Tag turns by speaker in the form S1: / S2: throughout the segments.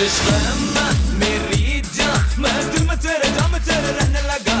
S1: मेरी जान मैं तेरे दम तेरे रहने लगा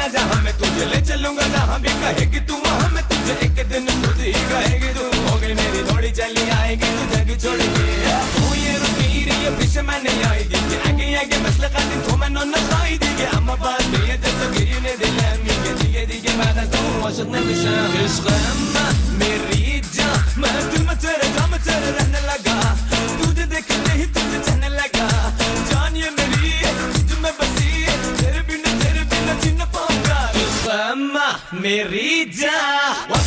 S1: दीवाना जहाँ मैं तुझे ले चलूँगा जहाँ भी कहेगी तू वहाँ मैं तुझे एक दिन खुद ही कहेगी तू। मेरी जान